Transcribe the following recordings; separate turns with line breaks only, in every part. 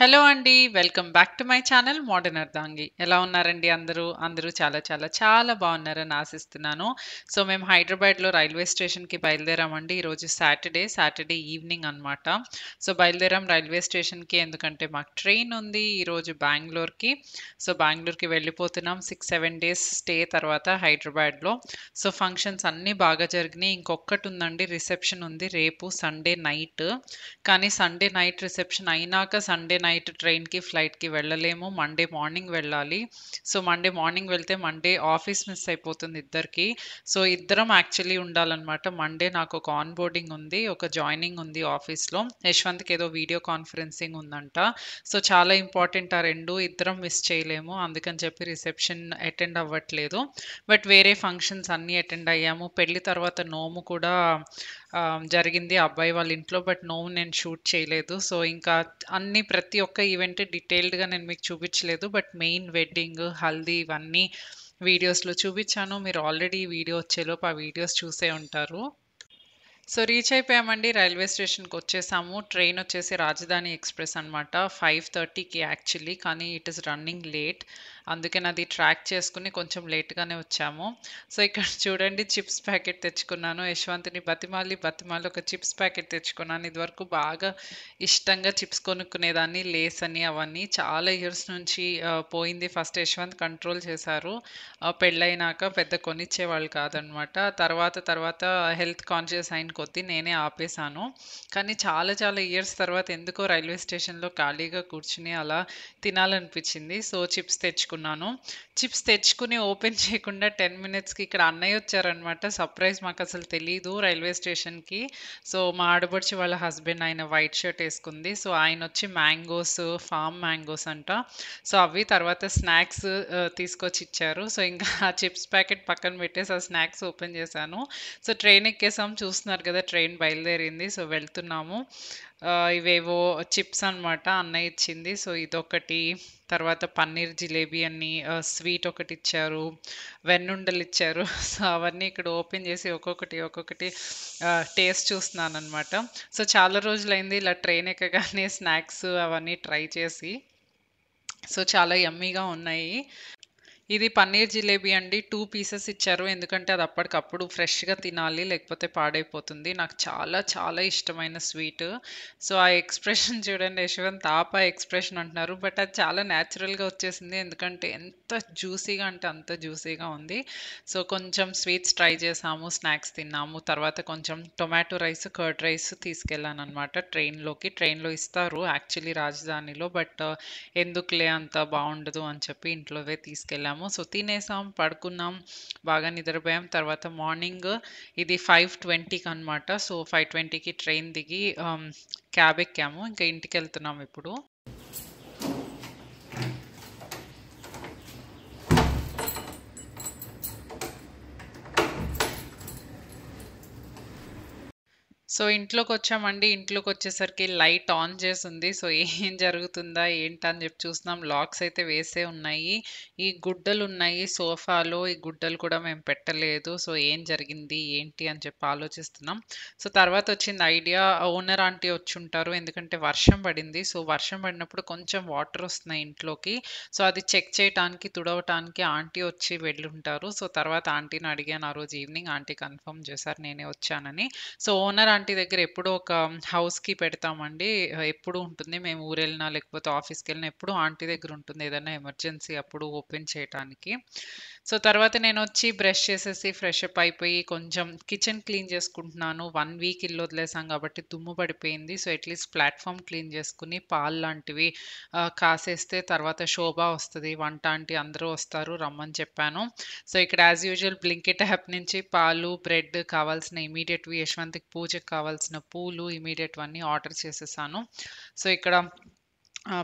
Hello అండి. Welcome back to my channel modern Ardhangi. ఎలా ఉన్నారండి అందరూ? అందరూ చాలా చాలా చాలా బాగున్నారని ఆశిస్తున్నాను. సో, మేము హైదరాబాద్‌లో రైల్వే స్టేషన్‌కి బయలుదేరామండి. ఈరోజు సాటర్‌డే, సాటర్‌డే ఈవినింగ్ అనమాట. సో, బయలుదేరాం రైల్వే స్టేషన్‌కి ఎందుకంటే మాకు ట్రైన్ ఉంది ఈరోజు బెంగళూరుకి సో, బెంగళూరుకి వెళ్ళిపోతున్నాం. 6, 7 డేస్ స్టే తర్వాత హైదరాబాద్‌లో. సో, ఫంక్షన్స్ అన్నీ బాగా జరిగినాయి. ఇంకొకటి ఉందండి రిసెప్షన్ ఉంది రేపు సండే నైట్. కానీ సండే నైట్ రిసెప్షన్ అయినాక సండే నైట్ నైట్ ట్రైన్‌కి, ఫ్లైట్‌కి వెళ్ళలేము. మండే మార్నింగ్ వెళ్ళాలి. సో, మండే మార్నింగ్ వెళ్తే మండే ఆఫీస్ మిస్ అయిపోతుంది ఇద్దరికి సో, ఇద్దరం యాక్చువల్లీ ఉండాలన్నమాట మండే నాకు ఒక ఆన్ బోర్డింగ్ ఉంది. ఒక జాయినింగ్ ఉంది ఆఫీస్‌లో. యశ్వంత్‌కి ఏదో వీడియో కాన్ఫరెన్సింగ్ ఉందంట. సో, చాలా ఇంపార్టెంట్ ఆ రెండు ఇద్దరం మిస్ చేయలేము. అందుకని చెప్పి రిసెప్షన్ అటెండ్ అవ్వట్లేదు. బట్ వేరే ఫంక్షన్స్ అన్నీ అటెండ్ అయ్యాము. పెళ్ళి తర్వాత నోము కూడా జరిగింది అబ్బాయి వాళ్ళ ఇంట్లో. బట్ నో నేను షూట్ చేయలేదు. సో, ఇంకా అన్ని ప్రతి ఒక్క ఈవెంట్ డీటెయిల్డ్‌గా నేను మీకు చూపించలేదు. బట్ మెయిన్ వెడ్డింగ్, హల్దీ ఇవన్నీ వీడియోస్‌లో చూపించాను. మీరు ఆల్రెడీ వీడియో వచ్చేలోపు ఆ వీడియోస్ చూసే ఉంటారు. So, reach అయిపోయామండి. రైల్వే స్టేషన్‌కి వచ్చేసాము. ట్రైన్ వచ్చేసి రాజధాని ఎక్స్‌ప్రెస్ అనమాట. 5:30కి యాక్చువల్లీ కానీ ఇట్ ఈస్ రన్నింగ్ లేట్. అందుకని అది ట్రాక్ చేసుకుని కొంచెం లేట్‌గానే వచ్చాము. సో, ఇక్కడ చూడండి చిప్స్ ప్యాకెట్ తెచ్చుకున్నాను. యశ్వంత్‌ని బతిమాలి, బతిమాలి ఒక చిప్స్ ప్యాకెట్ తెచ్చుకున్నాను. ఇదివరకు బాగా ఇష్టంగా చిప్స్ కొనుక్కునేదాన్ని. లేస్ అని అవన్నీ. చాలా ఇయర్స్ నుంచి పోయింది. ఫస్ట్ యశ్వంత్ కంట్రోల్ చేశారు. పెళ్ళైనాక పెద్ద కొనిచ్చేవాళ్ళు కాదనమాట. తర్వాత తర్వాత హెల్త్ కాన్షియస్ అయిన కొద్దీ నేనే ఆపేసాను. కానీ చాలా చాలా ఇయర్స్ తర్వాత ఎందుకో రైల్వే స్టేషన్‌లో ఖాళీగా కూర్చుని అలా తినాలనిపించింది. సో, చిప్స్ తెచ్చుకున్నాను. చిప్స్ తెచ్చుకుని ఓపెన్ చేయకుండా 10 మినిట్స్‌కి ఇక్కడ అన్నయ్య వచ్చారనమాట. సర్ప్రైజ్ మాకు అసలు తెలీదు రైల్వే స్టేషన్‌కి. సో, మా ఆడబడిచి వాళ్ళ హస్బెండ్ ఆయన వైట్ షర్ట్ వేసుకుంది సో, ఆయన వచ్చి మ్యాంగోస్, ఫామ్ మ్యాంగోస్ అంట. సో, అవి తర్వాత స్నాక్స్ తీసుకొచ్చి ఇచ్చారు. సో, ఇంకా ఆ చిప్స్ ప్యాకెట్ పక్కన పెట్టేసి ఆ స్నాక్స్ ఓపెన్ చేశాను. సో, ట్రైన్ ఎక్కేసాం. చూస్తున్నారు కదా! ట్రైన్ బయలుదేరింది. సో, వెళ్తున్నాము. ఇవేవో చిప్స్ అనమాట అన్నయ్య ఇచ్చింది. సో, ఇదొకటి తర్వాత పన్నీర్ జిలేబీ అని స్వీట్ ఒకటి ఇచ్చారు వెన్నుండలు వెన్నుండలిచ్చారు. సో, అవన్నీ ఇక్కడ ఓపెన్ చేసి ఒక్కొక్కటి ఒక్కొక్కటి టేస్ట్ టేస్ట్ చూస్తున్నాననమాట. సో, చాలా రోజులైంది ఇలా ట్రైన్ ఎక్కగానే స్నాక్స్ అవన్నీ ట్రై చేసి. సో, చాలా యమ్మీగా ఉన్నాయి. ఇది పన్నీర్ జిలేబీ అండి. టూ పీసెస్ ఇచ్చారు. ఎందుకంటే అది అప్పటికప్పుడు ఫ్రెష్‌గా తినాలి. లేకపోతే పాడైపోతుంది. నాకు చాలా చాలా ఇష్టమైన స్వీట్. సో, ఆ ఎక్స్‌ప్రెషన్ చూడండి యశ్వంత్ ఆప ఎక్స్‌ప్రెషన్ అంటున్నారు. బట్ అది చాలా న్యాచురల్‌గా వచ్చేసింది. ఎందుకంటే ఎంత జ్యూసీగా అంటే అంత జ్యూసీగా ఉంది. సో, కొంచెం స్వీట్స్ ట్రై చేసాము. స్నాక్స్ తిన్నాము. తర్వాత కొంచెం టొమాటో రైస్, కర్డ్ రైస్ తీసుకెళ్ళాననమాట ట్రైన్‌లోకి. ట్రైన్‌లో ఇస్తారు యాక్చువల్లీ రాజధానిలో. బట్ ఎందుకులే అంత బాగుండదు అని చెప్పి ఇంట్లోవే తీసుకెళ్ళాము. సో, తినేసాం, పడుకున్నాం. బాగా నిద్రపోయాం. తర్వాత మార్నింగ్ ఇది 5:20కి అనమాట. సో, 5:20కి ట్రైన్ దిగి క్యాబ్ ఎక్కాము. ఇంకా ఇంటికి వెళ్తున్నాం ఇప్పుడు. సో, ఇంట్లోకి వచ్చామండి ఇంట్లోకి వచ్చేసరికి లైట్ ఆన్ చేసింది సో, ఏం జరుగుతుందా ఏంటా అని చెప్పి చూస్తున్నాం. లాక్స్ అయితే వేసే ఉన్నాయి. ఈ గుడ్డలు ఉన్నాయి సోఫాలో. ఈ గుడ్డలు కూడా మేము పెట్టలేదు. సో, ఏం జరిగింది ఏంటి అని చెప్పి ఆలోచిస్తున్నాం. సో, తర్వాత వచ్చింది ఐడియా ఓనర్ ఆంటీ వచ్చి ఉంటారు ఎందుకంటే వర్షం పడింది. సో, వర్షం పడినప్పుడు కొంచెం వాటర్ వస్తున్నాయి ఇంట్లోకి. సో, అది చెక్ చేయటానికి, తుడవటానికి ఆంటీ వచ్చి వెళ్ళుంటారు. సో, తర్వాత ఆంటీని అడిగాను ఆ రోజు ఈవినింగ్. ఆంటీ కన్ఫర్మ్ చేశారు నేనే వచ్చానని. సో, ఓనర్ ఆంటీ దగ్గర ఎప్పుడూ ఒక హౌస్‌కి పెడతామండి. ఎప్పుడు ఉంటుంది. మేము ఊరెళ్ళినా లేకపోతే ఆఫీస్కి వెళ్ళినా ఎప్పుడు ఆంటీ దగ్గర ఉంటుంది. ఏదైనా ఎమర్జెన్సీ అప్పుడు ఓపెన్ చేయటానికి. సో, తర్వాత నేను వచ్చి బ్రష్ చేసేసి ఫ్రెష్ అప్ అయిపోయి కొంచెం కిచెన్ క్లీన్ చేసుకుంటున్నాను. వన్ వీక్ ఇల్లు వదిలేసాం కాబట్టి దుమ్ము పడిపోయింది. సో, అట్‌లీస్ట్ ప్లాట్ఫామ్ క్లీన్ చేసుకుని పాలు లాంటివి కాసేస్తే తర్వాత శోభ వస్తుంది వంట ఆంటీ అందరూ వస్తారు రమ్మని చెప్పాను. సో, ఇక్కడ యాస్ యూజువల్ బ్లింకెట్ యాప్ నుంచి పాలు, బ్రెడ్ కావాల్సిన ఇమీడియట్వి యశ్వంత్‌కి పూజకు కావాల్సిన పూలు ఇమ్మీడియేట్‌వన్నీ ఆర్డర్ చేసేసాను. సో, ఇక్కడ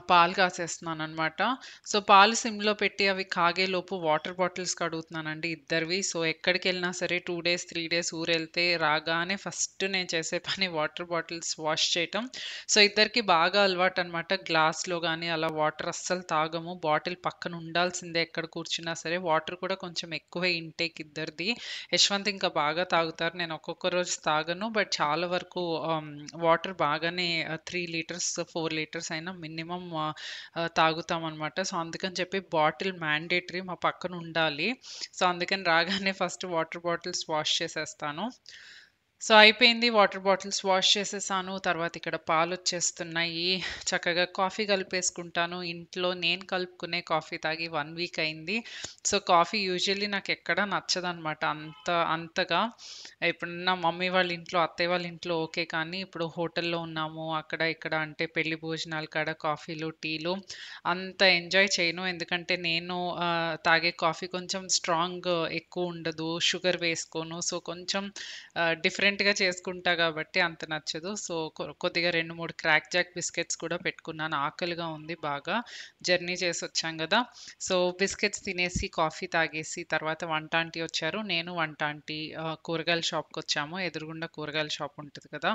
పాలు కాసేస్తున్నాను అనమాట సో, పాలు సిమ్‌లో పెట్టి అవి కాగేలోపు వాటర్ బాటిల్స్ కడుగుతున్నానండి ఇద్దరివి. సో, ఎక్కడికెళ్ళినా సరే టూ డేస్, త్రీ డేస్ ఊరెళ్తే రాగానే ఫస్ట్ నేను చేసే పని వాటర్ బాటిల్స్ వాష్ చేయటం. సో, ఇద్దరికీ బాగా అలవాటు అనమాట గ్లాస్‌లో కానీ అలా వాటర్ అస్సలు తాగము. బాటిల్ పక్కన ఉండాల్సిందే ఎక్కడ కూర్చున్నా సరే. వాటర్ కూడా కొంచెం ఎక్కువే ఇంటేక్ ఇద్దరిది. యశ్వంత్ ఇంకా బాగా తాగుతారు. నేను ఒక్కొక్క రోజు తాగను. బట్ చాలా వరకు వాటర్ బాగానే త్రీ లీటర్స్, ఫోర్ లీటర్స్ అయినా మినిమమ్ మినిమం తాగుతాం అనమాట తాగుతామనమాట. సో, అందుకని చెప్పి బాటిల్ మ్యాండేటరీ మా పక్కన ఉండాలి. సో, అందుకని రాగానే ఫస్ట్ వాటర్ బాటిల్స్ వాష్ చేసేస్తాను. సో, అయిపోయింది. వాటర్ బాటిల్స్ వాష్ చేసేసాను. తర్వాత ఇక్కడ పాలు వచ్చేస్తున్నాయి చక్కగా కాఫీ కలిపేసుకుంటాను. ఇంట్లో నేను కలుపుకునే కాఫీ తాగి వన్ వీక్ అయింది. సో, కాఫీ యూజువల్లీ నాకు ఎక్కడ నచ్చదనమాట. అంత అంతగా. ఎప్పుడన్నా మమ్మీ వాళ్ళ ఇంట్లో, అత్తయ్య వాళ్ళ ఇంట్లో ఓకే. కానీ ఇప్పుడు హోటల్‌లో ఉన్నాము. అక్కడ ఇక్కడ అంటే పెళ్ళి భోజనాలు కాడ కాఫీలు, టీలు అంత ఎంజాయ్ చేయను. ఎందుకంటే నేను తాగే కాఫీ కొంచెం స్ట్రాంగ్ ఎక్కువ ఉండదు షుగర్ వేసుకోను. సో, కొంచెం డిఫరెంట్ డిఫరెంట్‌గా చేసుకుంటా కాబట్టి అంత నచ్చదు. సో, కొ కొద్దిగా 2, 3 క్రాక్ జాక్ బిస్కెట్స్ కూడా పెట్టుకున్నాను. ఆకలిగా ఉంది బాగా. జర్నీ చేసి వచ్చాం కదా సో, బిస్కెట్స్ తినేసి, కాఫీ తాగేసి తర్వాత వంట ఆంటీ వచ్చారు. నేను వంట ఆంటీ కూరగాయల షాప్కి వచ్చాము ఎదురుగుండా కూరగాయల షాప్ ఉంటుంది కదా!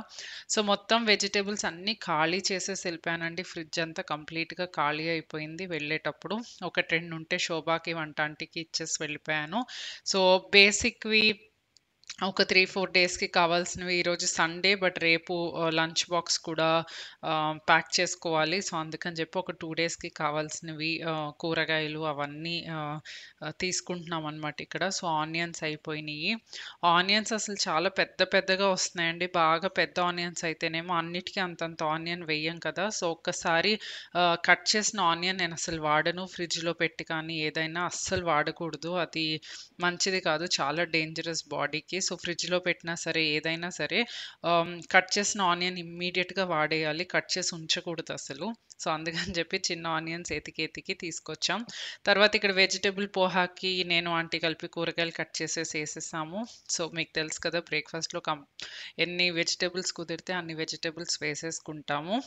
సో, మొత్తం వెజిటేబుల్స్ అన్నీ ఖాళీ చేసేసి వెళ్ళిపోయానండి ఫ్రిడ్జ్ అంతా కంప్లీట్‌గా ఖాళీ అయిపోయింది వెళ్ళేటప్పుడు. ఒకటి, 2 ఉంటే శోభాకి, వంట ఆంటీకి ఇచ్చేసి వెళ్ళిపోయాను. సో, బేసిక్‌వి ఒక 3, 4 డేస్‌కి కావాల్సినవి ఈరోజు సండే బట్ రేపు uh, లంచ్ బాక్స్ కూడా uh, ప్యాక్ చేసుకోవాలి. సో, అందుకని చెప్పి ఒక టూ డేస్‌కి కావాల్సినవి uh, కూరగాయలు అవన్నీ తీసుకుంటున్నాం అనమాట ఇక్కడ. సో, ఆనియన్స్ అయిపోయినాయి ఆనియన్స్ అసలు చాలా పెద్ద పెద్దగా వస్తున్నాయండి. బాగా పెద్ద ఆనియన్స్ అయితేనేమో అన్నిటికీ అంతంత ఆనియన్ వేయం కదా! సో, ఒక్కసారి కట్ చేసిన ఆనియన్ నేను అసలు వాడను. ఫ్రిడ్జ్‌లో పెట్టి కానీ ఏదైనా అస్సలు వాడకూడదు. అది మంచిది కాదు. చాలా డేంజరస్ బాడీకి. సో, ఫ్రిడ్జ్‌లో పెట్టినా సరే, ఏదైనా సరే కట్ చేసిన ఆనియన్ ఇమ్మీడియట్గా వాడేయాలి. కట్ చేసి ఉంచకూడదు అసలు సో, అందుకని చెప్పి చిన్న ఆనియన్స్ ఎతికి, ఎతికి తీసుకొచ్చాం. తర్వాత ఇక్కడ వెజిటేబుల్ పోహాకి నేను ఆంటీ కలిపి కూరగాయలు కట్ చేసేసి వేసేసాము సో, మీకు తెలుసు కదా! బ్రేక్‌ఫాస్ట్‌లో కం ఎన్ని వెజిటేబుల్స్ కుదిరితే అన్ని వెజిటేబుల్స్ వేసేసుకుంటాము.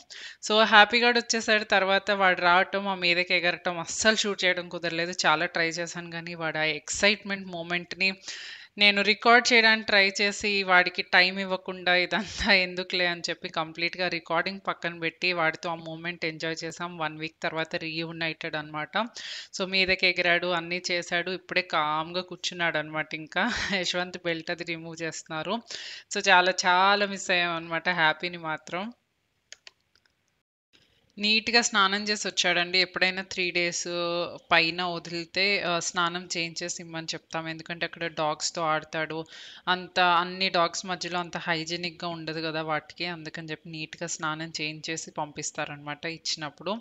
సో, హ్యాపీ వచ్చేసరి తర్వాత వాడు రావటం, మా మీదకి ఎగరటం అస్సలు షూట్ చేయడం కుదరలేదు. చాలా ట్రై చేశాను కానీ వాడు ఆ ఎక్సైట్‌మెంట్ మూమెంట్‌ని నేను రికార్డ్ చేయడానికి ట్రై చేసి, వాడికి టైం ఇవ్వకుండా ఇదంతా ఎందుకులే అని చెప్పి కంప్లీట్‌గా రికార్డింగ్ పక్కన పెట్టి, వాడితో ఆ మూమెంట్ ఎంజాయ్ చేసాం. వన్ వీక్ తర్వాత రీయునైటెడ్ అనమాట. సో, మీదకి ఎగిరాడు, అన్నీ చేశాడు. ఇప్పుడే కామ్‌గా కూర్చున్నాడు అనమాట ఇంకా. యశ్వంత్ బెల్ట్ అది రిమూవ్ చేస్తున్నారు. సో, చాలా చాలా మిస్ అయ్యామనమాట హ్యాపీని మాత్రం. నీట్‌గా స్నానం చేసి వచ్చాడండి ఎప్పుడైనా త్రీ డేస్ పైన వదిలితే స్నానం చేయించేసి ఇమ్మని చెప్తాం. ఎందుకంటే అక్కడ డాగ్స్‌తో ఆడతాడు. అంత అన్ని డాగ్స్ మధ్యలో అంత హైజీనిక్‌గా ఉండదు కదా వాటికి. అందుకని చెప్పి నీట్‌గా స్నానం చేయించేసి పంపిస్తారనమాట ఇచ్చినప్పుడు.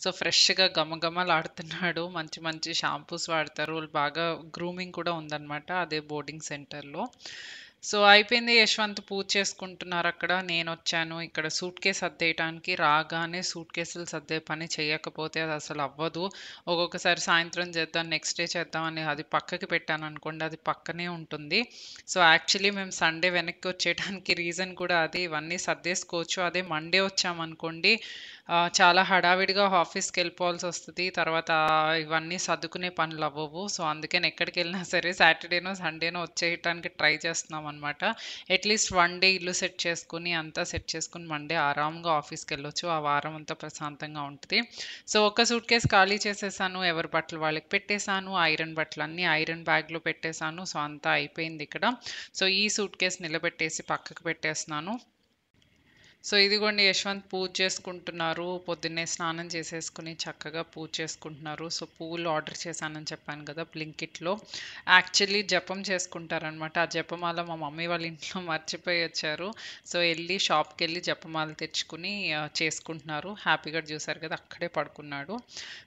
సో, ఫ్రెష్‌గా గమగమలాడుతున్నాడు. మంచి మంచి షాంపూస్ వాడతారు. బాగా గ్రూమింగ్ కూడా ఉందనమాట. అదే బోర్డింగ్ సెంటర్‌లో. సో, అయిపోయింది. యశ్వంత్ పూజ చేసుకుంటున్నారు అక్కడ నేను వచ్చాను ఇక్కడ సూట్ కేస్ సర్దేయటానికి రాగానే సూట్ కేసులు సర్దే పని చేయకపోతే అది అసలు అవ్వదు. ఒక్కొక్కసారి సాయంత్రం చేద్దాం, నెక్స్ట్ డే చేద్దాం అని అది పక్కకి పెట్టాను అనుకోండి అది పక్కనే ఉంటుంది. సో, యాక్చువల్లీ మేము సండే వెనక్కి వచ్చేయడానికి రీజన్ కూడా అది ఇవన్నీ సర్దేసుకోవచ్చు. అదే మండే వచ్చామనుకోండి చాలా హడావిడిగా ఆఫీస్కి వెళ్ళిపోవాల్సి వస్తుంది తర్వాత ఇవన్నీ సర్దుకునే పనులవ్వవు. సో, అందుకని ఎక్కడికెళ్ళినా సరే సాటర్‌డేనో, సండేనో వచ్చేయటానికి ట్రై చేస్తున్నాం అనమాట అట్‌లీస్ట్ వన్ డే ఇల్లు సెట్ చేసుకుని అంతా సెట్ చేసుకుని మండే ఆరాంగా ఆఫీస్‌కెళ్ళొచ్చు. ఆ వారం అంతా ప్రశాంతంగా ఉంటుంది సో, ఒక సూట్ కేసు ఖాళీ చేసేసాను. ఎవరి బట్టలు వాళ్ళకి పెట్టేశాను ఐరన్ బట్టలు అన్నీ ఐరన్ బ్యాగ్‌లో పెట్టేశాను సో, అంతా అయిపోయింది ఇక్కడ సో, ఈ సూట్ కేసు నిలబెట్టేసి పక్కకు పెట్టేస్తున్నాను. సో, ఇదిగోండి యశ్వంత్ పూజ చేసుకుంటున్నారు. పొద్దున్నే స్నానం చేసేసుకొని చక్కగా పూజ చేసుకుంటున్నారు. సో, పూలు ఆర్డర్ చేశానని చెప్పాను కదా! బ్లింకిట్‌లో. యాక్చువల్లీ జపం చేసుకుంటారనమాట. ఆ జపమాల మా మమ్మీ వాళ్ళ ఇంట్లో మర్చిపోయి వచ్చారు. సో, వెళ్ళి షాప్కి వెళ్ళి జపమాల తెచ్చుకొని చేసుకుంటున్నారు. హ్యాపీగా చూసారు కదా! అక్కడే పడుకున్నాడు.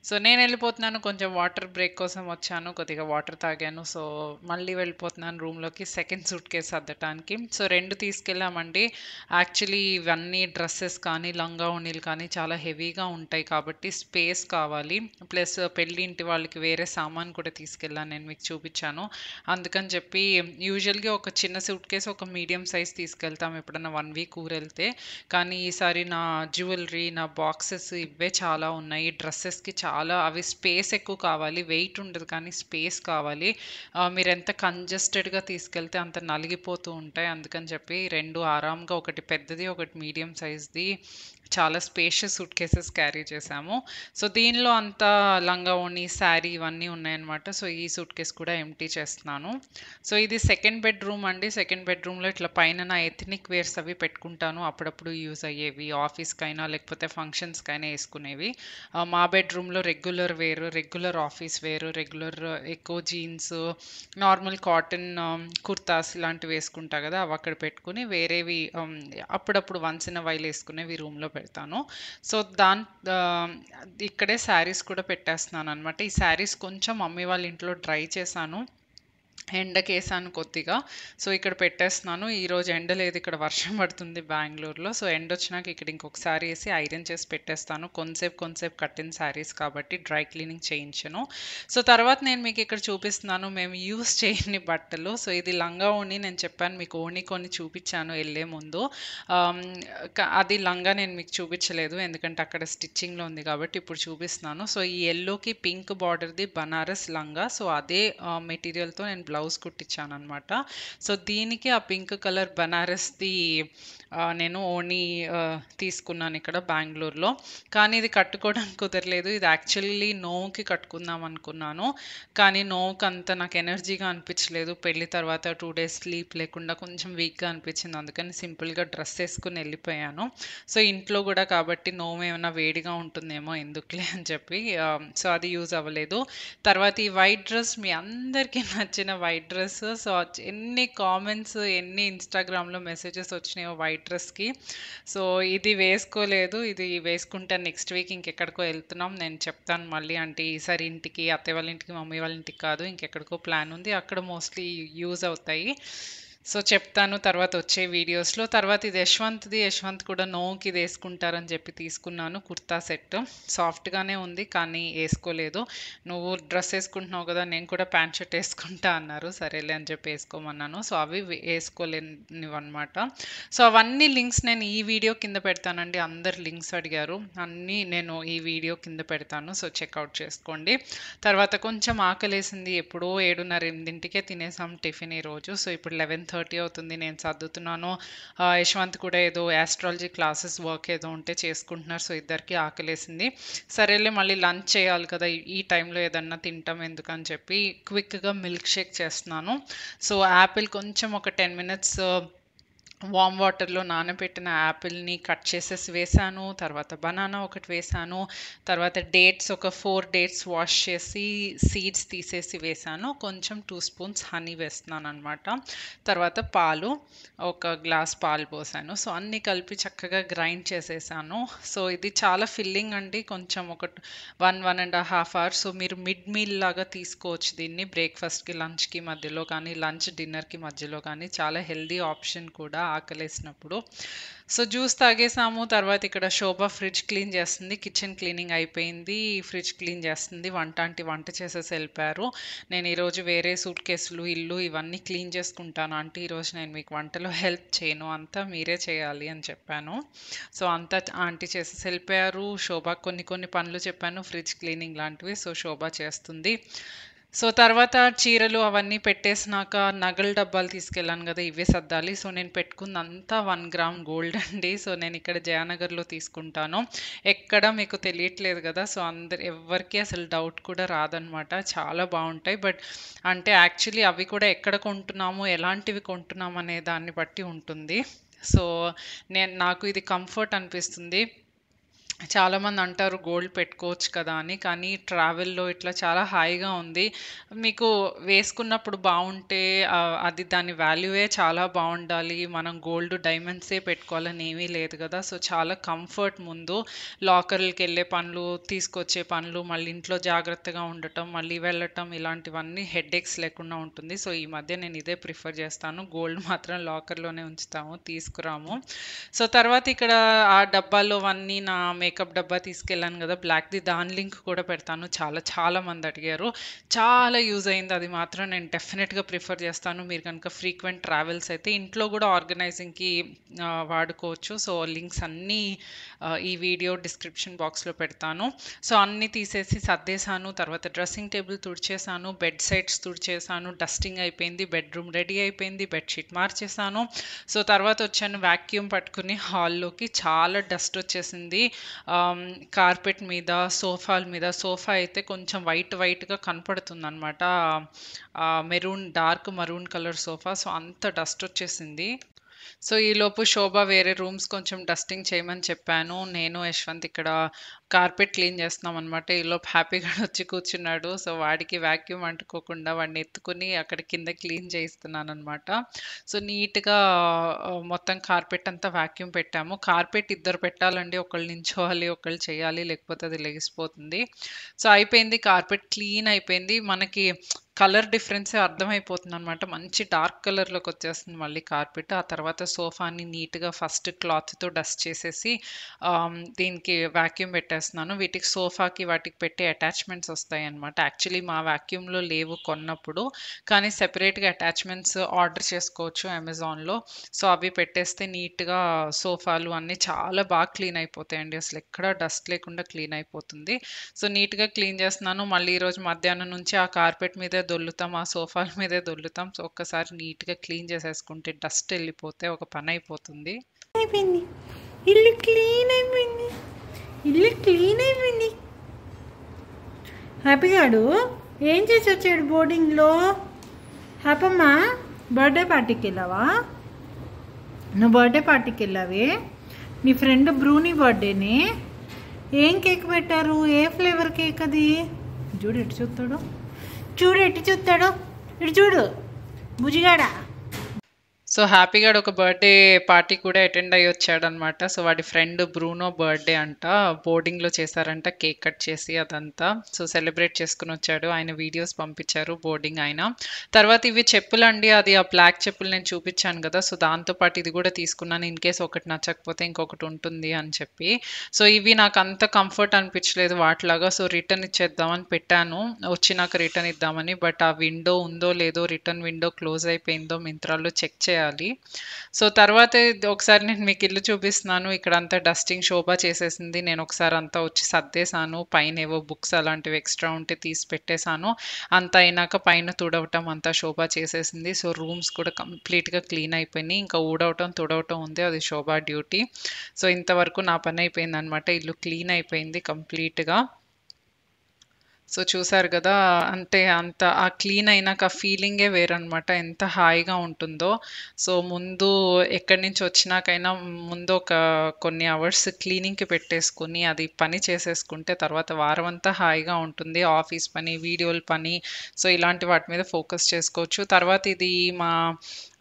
సో, నేను వెళ్ళిపోతున్నాను కొంచెం వాటర్ బ్రేక్ కోసం వచ్చాను. కొద్దిగా వాటర్ తాగాను. సో, మళ్ళీ వెళ్ళిపోతున్నాను రూమ్‌లోకి సెకండ్ సూట్ కేసు అద్దటానికి సో, రెండు తీసుకెళ్ళామండి. యాక్చువల్లీ ఇవన్నీ అన్ని డ్రెస్సెస్ కానీ, లంగా ఓణీలు కానీ చాలా హెవీగా ఉంటాయి కాబట్టి స్పేస్ కావాలి. ప్లస్ పెళ్ళి ఇంటి వాళ్ళకి వేరే సామాను కూడా తీసుకెళ్ళాను. నేను మీకు చూపించాను అందుకని చెప్పి యూజువల్‌గా ఒక చిన్న సూట్ కేసు ఒక మీడియం సైజ్ తీసుకెళ్తాం ఎప్పుడన్నా వన్ వీక్ ఊరెళ్తే. కానీ ఈసారి నా జ్యువెలరీ, నా బాక్సెస్ ఇవే చాలా ఉన్నాయి. డ్రెస్సెస్కి చాలా అవి స్పేస్ ఎక్కువ కావాలి. వెయిట్ ఉండదు కానీ స్పేస్ కావాలి. మీరు మీరెంత కంజెస్టెడ్‌గా తీసుకెళ్తే అంత నలిగిపోతూ ఉంటాయి. అందుకని చెప్పి రెండు ఆరాంగా ఒకటి పెద్దది, ఒకటి మీడియం సైజ్‌ది చాలా స్పేషియస్ సూట్ కేసెస్ క్యారీ చేసాము సో దీనిలో అంతా లంగా ఓణి శారీ ఇవన్నీ ఉన్నాయన్నమాట. సో ఈ సూట్ కేస్ కూడా ఎంటీ చేస్తున్నాను. సో ఇది సెకండ్ బెడ్రూమ్ అండి. సెకండ్ బెడ్రూమ్లో ఇట్లా పైన నా ఎథనిక్ వేర్స్ అవి పెట్టుకుంటాను. అప్పుడప్పుడు యూజ్ అయ్యేవి ఆఫీస్కైనా లేకపోతే ఫంక్షన్స్కైనా వేసుకునేవి. మా బెడ్రూమ్లో రెగ్యులర్ వేరు రెగ్యులర్ ఆఫీస్ వేరు రెగ్యులర్ ఎక్కువ జీన్స్ నార్మల్ కాటన్ కుర్తాస్ ఇలాంటివి వేసుకుంటా కదా అవి అక్కడ పెట్టుకుని వేరేవి అప్పుడప్పుడు వన్స్ ఇన్ వైల్ వేసుకునేవి రూమ్లో పెడతాను. సో దాని ఇక్కడే శారీస్ కూడా పెట్టేస్తున్నాను అనమాట ఈ శారీస్ కొంచెం మమ్మీ వాళ్ళ ఇంట్లో డ్రై చేశాను. ఎండకేసాను కొద్దిగా. సో ఇక్కడ పెట్టేస్తున్నాను. ఈరోజు ఎండ లేదు ఇక్కడ వర్షం పడుతుంది బెంగళూరులో. సో ఎండ వచ్చినాక ఇక్కడ ఇంకొకసారి వేసి ఐరన్ చేసి పెట్టేస్తాను. కొంతసేపు కొంతసేపు కట్టిన శారీస్ కాబట్టి డ్రై క్లీనింగ్ చేయించను. సో తర్వాత నేను మీకు ఇక్కడ చూపిస్తున్నాను. మేము యూస్ చేయని బట్టలు. సో ఇది లంగా ఓణి. నేను చెప్పాను మీకు ఓణి కొన్ని చూపించాను వెళ్ళే ముందు. అది లంగా నేను మీకు చూపించలేదు. ఎందుకంటే అక్కడ స్టిచ్చింగ్లో ఉంది కాబట్టి ఇప్పుడు చూపిస్తున్నాను. సో ఈ ఎల్లోకి పింక్ బార్డర్ది బనారస్ లంగా. సో అదే మెటీరియల్తో నేను బ్లౌజ్ కుట్టించాను అనమాట సో దీనికి ఆ పింక్ కలర్ బనారస్ది నేను ఓణి తీసుకున్నాను ఇక్కడ బెంగళూరులో. కానీ ఇది కట్టుకోవడానికి కుదరలేదు. ఇది యాక్చువల్లీ నోవుకి కట్టుకుందాం అనుకున్నాను. కానీ నోవుకి అంత నాకు ఎనర్జీగా అనిపించలేదు. పెళ్ళి తర్వాత టూ డేస్ స్లీప్ లేకుండా కొంచెం వీక్గా అనిపించింది. అందుకని సింపుల్గా డ్రెస్ వేసుకుని వెళ్ళిపోయాను. సో ఇంట్లో కూడా కాబట్టి నోము ఏమైనా వేడిగా ఉంటుందేమో ఎందుకులే అని చెప్పి సో అది యూజ్ అవ్వలేదు. తర్వాత ఈ వైట్ డ్రెస్ మీ అందరికీ నచ్చిన వైట్ డ్రెస్ సో ఎన్ని కామెంట్స్ ఎన్ని ఇన్స్టాగ్రామ్లో మెసేజెస్ వచ్చినాయో వైట్ డ్రెస్కి సో ఇది వేసుకోలేదు ఇది వేసుకుంటే నెక్స్ట్ వీక్ ఇంకెక్కడికో వెళ్తున్నాం నేను చెప్తాను మళ్ళీ. అంటే ఈసారి ఇంటికి అత్తయ్య వాళ్ళ ఇంటికి మమ్మీ వాళ్ళ ఇంటికి కాదు ఇంకెక్కడికో ప్లాన్ ఉంది. అక్కడ మోస్ట్లీ యూజ్ అవుతాయి. సో చెప్తాను తర్వాత వచ్చే వీడియోస్లో. తర్వాత ఇది యశ్వంత్ది యశ్వంత్ కూడా నోకి ఇది వేసుకుంటారని చెప్పి తీసుకున్నాను కుర్తా సెట్ సాఫ్ట్గానే ఉంది కానీ వేసుకోలేదు. నువ్వు డ్రెస్ వేసుకుంటున్నావు కదా నేను కూడా ప్యాంట్ షర్ట్ వేసుకుంటా అన్నారు. సరేలే అని చెప్పి వేసుకోమన్నాను. సో అవి వేసుకోలేనివన్నమాట. సో అవన్నీ లింక్స్ నేను ఈ వీడియో కింద పెడతానండి. అందరు లింక్స్ అడిగారు. అన్నీ నేను ఈ వీడియో కింద పెడతాను. సో చెక్అవుట్ చేసుకోండి. తర్వాత కొంచెం ఆకలేసింది. ఎప్పుడో ఏడున్నర ఎనిమిదింటికే తినేసాం టిఫిన్ ఈ రోజు. సో ఇప్పుడు లెవెన్ థర్టీ అవుతుంది నేను సర్దుతున్నాను. యశ్వంత్ కూడా ఏదో యాస్ట్రాలజీ క్లాసెస్ వర్క్ ఏదో ఉంటే చేసుకుంటున్నారు సో ఇద్దరికి ఆకలేసింది. సరేలే మళ్ళీ లంచ్ చేయాలి కదా ఈ- ఈ టైంలో ఏదన్నా తింటాం ఎందుకని చెప్పి క్విక్గా మిల్క్ షేక్ చేస్తున్నాను. సో యాపిల్ కొంచెం ఒక టెన్ మినిట్స్ వామ్ వాటర్లో నానబెట్టిన యాపిల్ని కట్ చేసేసి వేసాను తర్వాత బనానా ఒకటి వేసాను తర్వాత డేట్స్ ఒక ఫోర్ డేట్స్ వాష్ చేసి సీడ్స్ తీసేసి వేసాను. కొంచెం టూ స్పూన్స్ హనీ వేస్తున్నాను అనమాట తర్వాత పాలు ఒక గ్లాస్ పాలు పోసాను. సో అన్నీ కలిపి చక్కగా గ్రైండ్ చేసేసాను. సో ఇది చాలా ఫిల్లింగ్ అండి. కొంచెం ఒక one one and half hour so మీరు మిడ్ మీల్ లాగా తీసుకోవచ్చు దీన్ని. బ్రేక్ఫాస్ట్కి లంచ్కి మధ్యలో కానీ లంచ్ డిన్నర్కి మధ్యలో కానీ. చాలా హెల్దీ ఆప్షన్ కూడా. ఆకలేసినప్పుడు. సో జ్యూస్ తాగేసాము. తర్వాత ఇక్కడ శోభ ఫ్రిడ్జ్ క్లీన్ చేస్తుంది. కిచెన్ క్లీనింగ్ అయిపోయింది. ఫ్రిడ్జ్ క్లీన్ చేస్తుంది. వంట అంటే వంట చేసేసి వెళ్ళిపోయారు. నేను ఈరోజు వేరే సూట్ కేసులు ఇల్లు ఇవన్నీ క్లీన్ చేసుకుంటాను. అంటే ఈరోజు నేను మీకు వంటలో హెల్ప్ చేయను. అంతా మీరే చేయాలి అని చెప్పాను. సో అంతా ఆంటీ చేసేసి వెళ్ళిపోయారు. శోభ కొన్ని కొన్ని పనులు చెప్పాను. ఫ్రిడ్జ్ క్లీనింగ్ లాంటివి. సో శోభ చేస్తుంది. సో తర్వాత చీరలు అవన్నీ పెట్టేసినాక నగల డబ్బాలు తీసుకెళ్ళాను కదా ఇవే సర్దాలి. సో నేను పెట్టుకుందంతా వన్ గ్రామ్ గోల్డ్ అండి. సో నేను ఇక్కడ జయానగర్లో తీసుకుంటాను. ఎక్కడ మీకు తెలియట్లేదు కదా సో అందరు ఎవరికి అసలు డౌట్ కూడా రాదనమాట. చాలా బాగుంటాయి. బట్ అంటే యాక్చువల్లీ అవి కూడా ఎక్కడ కొంటున్నాము ఎలాంటివి కొంటున్నాము అనే దాన్ని బట్టి ఉంటుంది. సో నేను నాకు ఇది కంఫర్ట్ అనిపిస్తుంది. చాలామంది అంటారు గోల్డ్ పెట్టుకోవచ్చు కదా అని కానీ ట్రావెల్లో ఇట్లా చాలా హాయిగా ఉంది. మీకు వేసుకున్నప్పుడు బాగుంటే అది దాని వాల్యూవే చాలా బాగుండాలి. మనం గోల్డ్ డైమండ్సే పెట్టుకోవాలని ఏమీ లేదు కదా. సో చాలా కంఫర్ట్ ముందు లాకర్లకి వెళ్ళే పనులు తీసుకొచ్చే పనులు మళ్ళీ ఇంట్లో జాగ్రత్తగా ఉండటం మళ్ళీ వెళ్ళటం ఇలాంటివన్నీ హెడేక్స్ లేకుండా ఉంటుంది. సో ఈ మధ్య నేను ఇదే ప్రిఫర్ చేస్తాను. గోల్డ్ మాత్రం లాకర్లోనే ఉంచుతాము తీసుకురాము. సో తర్వాత ఇక్కడ ఆ డబ్బాలో అన్నీ నా మేకప్ డబ్బా తీసుకెళ్ళాను కదా బ్లాక్‌ది దాని లింక్ కూడా పెడతాను. చాలా చాలా మంది అడిగారు. చాలా యూజ్ అయింది. అది మాత్రం నేను డెఫినెట్గా ప్రిఫర్ చేస్తాను. మీరు కనుక ఫ్రీక్వెంట్ ట్రావెల్స్ అయితే ఇంట్లో కూడా ఆర్గనైజింగ్‌కి వాడుకోవచ్చు. సో, లింక్స్ అన్నీ ఈ వీడియో డిస్క్రిప్షన్ బాక్స్‌లో పెడతాను. సో, అన్నీ తీసేసి సర్దేశాను. తర్వాత డ్రెస్సింగ్ టేబుల్ తుడిచేసాను బెడ్ సైడ్స్ తుడిచేశాను. డస్టింగ్ అయిపోయింది. బెడ్‌రూమ్ రెడీ అయిపోయింది. బెడ్‌షీట్ మార్చేసాను సో, తర్వాత వచ్చాను వాక్యూమ్ పట్టుకుని హాల్‌లోకి చాలా డస్ట్ వచ్చేసింది. కార్పెట్ మీద, సోఫాల మీద సోఫా అయితే కొంచెం వైట్ వైట్‌గా కనపడుతుంది అనమాట maroon dark maroon colour sofa. So, అంత డస్ట్ వచ్చేసింది. సో, ఈలోపు శోభ వేరే రూమ్స్ కొంచెం డస్టింగ్ చేయమని చెప్పాను. నేను, యశ్వంత్ ఇక్కడ కార్పెట్ క్లీన్ చేస్తున్నాం అనమాట ఈలోపు హ్యాపీగా వచ్చి కూర్చున్నాడు. సో, వాడికి వ్యాక్యూమ్ అంటుకోకుండా వాడిని ఎత్తుకొని అక్కడ కింద క్లీన్ చేయిస్తున్నాననమాట. సో, నీట్‌గా మొత్తం కార్పెట్ అంతా వ్యాక్యూమ్ పెట్టాము. కార్పెట్ ఇద్దరు పెట్టాలండి. ఒకళ్ళు నించోవాలి, ఒకళ్ళు చేయాలి. లేకపోతే అది లెగిసిపోతుంది. సో, అయిపోయింది. కార్పెట్ క్లీన్ అయిపోయింది. మనకి కలర్ డిఫరెన్సే అర్థమైపోతుందనమాట. మంచి డార్క్ కలర్‌లోకి వచ్చేస్తుంది మళ్ళీ కార్పెట్. ఆ తర్వాత సోఫాని నీట్‌గా ఫస్ట్ క్లాత్‌తో డస్ట్ చేసేసి దీనికి వాక్యూమ్ పెట్టేస్తున్నాను. వీటికి సోఫాకి వాటికి పెట్టే అటాచ్‌మెంట్స్ వస్తాయి అనమాట యాక్చువల్లీ మా వాక్యూమ్‌లో లేవు కొన్నప్పుడు. కానీ సెపరేట్‌గా అటాచ్‌మెంట్స్ ఆర్డర్ చేసుకోవచ్చు అమెజాన్‌లో. సో, అవి పెట్టేస్తే నీట్‌గా సోఫాలు అన్నీ చాలా బాగా క్లీన్ అయిపోతాయండి. అసలు ఎక్కడ డస్ట్ లేకుండా క్లీన్ అయిపోతుంది. సో, నీట్‌గా క్లీన్ చేస్తున్నాను. మళ్ళీ ఈరోజు మధ్యాహ్నం నుంచి ఆ కార్పెట్ మీద దొల్లుతాం ఆ సోఫాల మీదే దొల్లుతాం. సో, ఒక్కసారి నీట్‌గా క్లీన్ చేసేసుకుంటే డస్ట్ వెళ్ళిపోతే ఒక పని అయిపోతుంది.
అయిపోయింది. ఇల్లు క్లీన్ అయిపోయింది. ఇల్లు క్లీన్ అయిపోయింది. హ్యాపీగాడు ఏం చేసి వచ్చాడు బోర్డింగ్లో? హ్యాపమ్మా బర్త్డే పార్టీకి వెళ్ళావా? నువ్వు బర్త్డే పార్టీకి వెళ్ళావే? నీ ఫ్రెండ్ బ్రూనీ బర్త్డేనే. ఏం కేక్ పెట్టారు? ఏ ఫ్లేవర్ కేక్ అది? చూడు ఎటు చూస్తాడు? చూడు ఎటు చూస్తాడు? ఇటు చూడు. బుజిగాడా
సో, హ్యాపీగా ఒక బర్త్‌డే పార్టీ కూడా అటెండ్ అయ్యి వచ్చాడనమాట. సో, వాడి ఫ్రెండ్ బ్రూనో బర్త్‌డే అంట. బోర్డింగ్‌లో చేశారంట కేక్ కట్ చేసి అదంతా. సో, సెలబ్రేట్ చేసుకుని వచ్చాడు. ఆయన వీడియోస్ పంపించారు బోర్డింగ్ ఆయన. తర్వాత ఇవి చెప్పులండి. అది ఆ బ్లాక్ చెప్పులు నేను చూపించాను కదా! సో, దాంతో పాటు ఇది కూడా తీసుకున్నాను. ఇన్ కేస్ ఒకటి నచ్చకపోతే ఇంకొకటి ఉంటుంది అని చెప్పి. సో, ఇవి నాకు అంత కంఫర్ట్ అనిపించలేదు వాటిలాగా. సో, రిటర్న్ ఇచ్చేద్దామని పెట్టాను. వచ్చినాక రిటర్న్ ఇద్దామని. బట్ ఆ విండో ఉందో లేదో రిటర్న్ విండో క్లోజ్ అయిపోయిందో మింత్రాలో చెక్ చేయాలి. సో, తర్వాత ఇది ఒకసారి నేను మీకు ఇల్లు చూపిస్తున్నాను. ఇక్కడంతా డస్టింగ్ శోభ చేసేసింది. నేను ఒకసారి అంతా వచ్చి సర్దేశాను. పైన ఏవో బుక్స్ అలాంటివి ఎక్స్ట్రా ఉంటే తీసి పెట్టేశాను. అంతా అయినాక పైన తుడవటం అంతా శోభ చేసేసింది. సో, రూమ్స్ కూడా కంప్లీట్‌గా క్లీన్ అయిపోయినాయి. ఇంకా ఊడవటం, తుడవటం ఉంది. అది శోభ డ్యూటీ. సో, ఇంతవరకు నా పని అయిపోయిందనమాట. ఇల్లు క్లీన్ అయిపోయింది కంప్లీట్‌గా. సో, చూసారు కదా అంటే అంత ఆ క్లీన్ అయినాక ఆ ఫీలింగే వేరనమాట. ఎంత హాయిగా ఉంటుందో. సో, ముందు ఎక్కడి నుంచి వచ్చినాకైనా ముందు ఒక కొన్ని అవర్స్ క్లీనింగ్‌కి పెట్టేసుకొని అది పని చేసేసుకుంటే తర్వాత వారం అంతా హాయిగా ఉంటుంది. ఆఫీస్ పని, వీడియోల పని సో, ఇలాంటి వాటి మీద ఫోకస్ చేసుకోవచ్చు. తర్వాత ఇది మా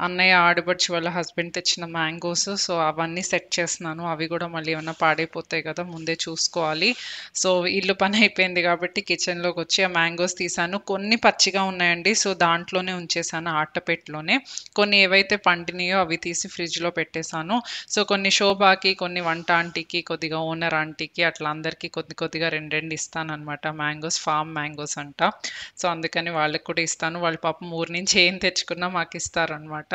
అన్నయ్య ఆడపడుచు వాళ్ళ హస్బెండ్ తెచ్చిన మ్యాంగోస్. సో, అవన్నీ సెట్ చేస్తున్నాను. అవి కూడా మళ్ళీ ఏమైనా పాడైపోతాయి కదా! ముందే చూసుకోవాలి. సో, ఇల్లు పని అయిపోయింది కాబట్టి కిచెన్ కిచెన్‌లోకి వచ్చి ఆ మ్యాంగోస్ తీసాను కొన్ని పచ్చిగా ఉన్నాయండి. సో, దాంట్లోనే ఉంచేశాను ఆటపెట్టలోనే కొన్ని ఏవైతే పండినాయో అవి తీసి ఫ్రిడ్జ్‌లో పెట్టేశాను. సో, కొన్ని శోభాకి కొన్ని వంట ఆంటీకి, కొద్దిగా ఓనర్ ఆంటీకి అట్లా అందరికీ కొద్ది కొద్దిగా రెండు రెండు ఇస్తానమాట మ్యాంగోస్ ఫామ్ మ్యాంగోస్ అంట. సో, అందుకని వాళ్ళకి కూడా ఇస్తాను. వాళ్ళ పాపం ఊరు నుంచి ఏం తెచ్చుకున్నా మాకు ఇస్తారనమాట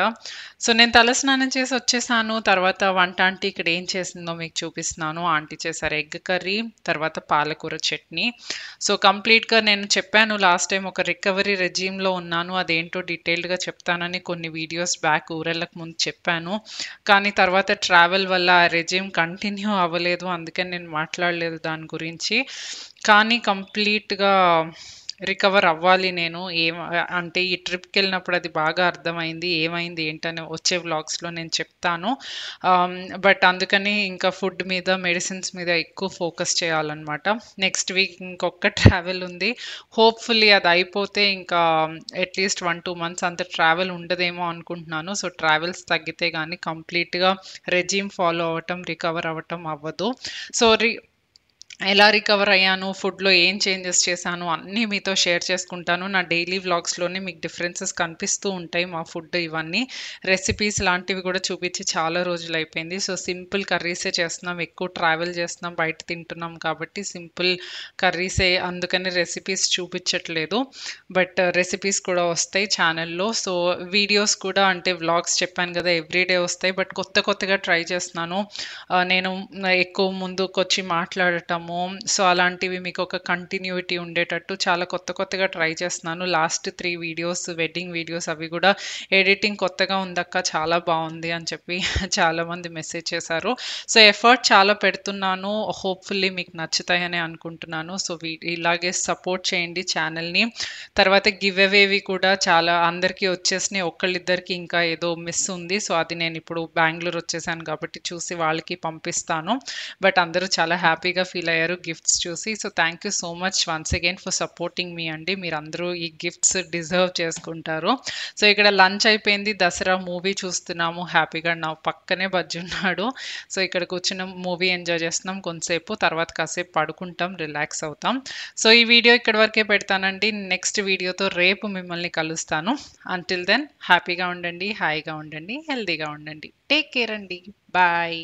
సో, నేను తలస్నానం చేసి వచ్చేసాను. తర్వాత వంట ఆంటీ ఇక్కడ ఏం చేసిందో మీకు చూపిస్తున్నాను. ఆంటీ చేశారు ఎగ్ కర్రీ, తర్వాత పాలకూర చట్నీ. సో, కంప్లీట్‌గా నేను చెప్పాను లాస్ట్ టైం ఒక రికవరీ రెజీమ్‌లో ఉన్నాను. అదేంటో డీటెయిల్డ్‌గా చెప్తానని కొన్ని వీడియోస్ బ్యాక్ ఊరెళ్ళక ముందు చెప్పాను. కానీ తర్వాత ట్రావెల్ వల్ల ఆ రెజీమ్ కంటిన్యూ అవ్వలేదు. అందుకని నేను మాట్లాడలేదు దాని గురించి. కానీ కంప్లీట్‌గా రికవర్ అవ్వాలి నేను. ఏం అంటే ఈ ట్రిప్కి వెళ్ళినప్పుడు అది బాగా అర్థమైంది. ఏమైంది ఏంటని వచ్చే వ్లాగ్స్‌లో నేను చెప్తాను. బట్ అందుకని ఇంకా ఫుడ్ మీద, మెడిసిన్స్ మీద ఎక్కువ ఫోకస్ చేయాలనమాట. నెక్స్ట్ వీక్ ఇంకొక ట్రావెల్ ఉంది. హోప్‌ఫుల్లీ అది అయిపోతే ఇంకా అట్‌లీస్ట్ 1, 2 మంత్స్ అంత ట్రావెల్ ఉండదేమో అనుకుంటున్నాను. సో, ట్రావెల్స్ తగ్గితే కానీ కంప్లీట్‌గా రెజీమ్ ఫాలో అవ్వటం, రికవర్ అవ్వటం అవ్వదు. సో, రి ఎలా రికవర్ అయ్యాను ఫుడ్లో ఏం చేంజెస్ చేశాను అన్నీ మీతో షేర్ చేసుకుంటాను. నా డైలీ వ్లాగ్స్లోనే మీకు డిఫరెన్సెస్ కనిపిస్తూ ఉంటాయి మా ఫుడ్ ఇవన్నీ. రెసిపీస్ లాంటివి కూడా చూపించి చాలా రోజులు అయిపోయింది. సో సింపుల్ కర్రీసే చేస్తున్నాం ఎక్కువ ట్రావెల్ చేస్తున్నాం బయట తింటున్నాం కాబట్టి సింపుల్ కర్రీసే అందుకని రెసిపీస్ చూపించట్లేదు. బట్ రెసిపీస్ uh, కూడా వస్తాయి ఛానల్లో సో వీడియోస్ కూడా అంటే వ్లాగ్స్ చెప్పాను కదా ఎవ్రీడే వస్తాయి. బట్ కొత్త కొత్తగా ట్రై చేస్తున్నాను. Uh, నేను uh, ఎక్కువ ముందుకు వచ్చి మాట్లాడటము సో అలాంటివి మీకు ఒక కంటిన్యూటీ ఉండేటట్టు చాలా కొత్త కొత్తగా ట్రై చేస్తున్నాను. Last three videos wedding videos అవి కూడా ఎడిటింగ్ కొత్తగా ఉందక్క చాలా బాగుంది అని చెప్పి చాలామంది మెసేజ్ చేశారు. సో ఎఫర్ట్ చాలా పెడుతున్నాను. హోప్ఫుల్లీ మీకు నచ్చుతాయని అనుకుంటున్నాను. సో వీ ఇలాగే సపోర్ట్ చేయండి ఛానల్ని తర్వాత గివ్ అవేవి కూడా చాలా అందరికీ వచ్చేసినాయి. ఒక్కళ్ళిద్దరికి ఇంకా ఏదో మిస్ ఉంది. సో అది నేను ఇప్పుడు బెంగళూరు వచ్చేసాను కాబట్టి చూసి వాళ్ళకి పంపిస్తాను. బట్ అందరూ చాలా హ్యాపీగా ఫీల్ అయ్యారు గిఫ్ట్స్ చూసి. So thank you so much once again for supporting మీ అండి. మీరు అందరూ ఈ గిఫ్ట్స్ డిజర్వ్ చేసుకుంటారు. సో ఇక్కడ లంచ్ అయిపోయింది. దసరా మూవీ చూస్తున్నాము. హ్యాపీగా నా పక్కనే బజ్జున్నాడు సో ఇక్కడ కూర్చున్న మూవీ ఎంజాయ్ చేస్తున్నాం. కొంతసేపు తర్వాత కాసేపు పడుకుంటాం రిలాక్స్ అవుతాం. సో ఈ వీడియో ఇక్కడ వరకే పెడతానండి. నెక్స్ట్ వీడియోతో రేపు మిమ్మల్ని కలుస్తాను. అంటిల్ దెన్ హ్యాపీగా ఉండండి హాయిగా ఉండండి హెల్తీగా ఉండండి. టేక్ కేర్ అండి. బాయ్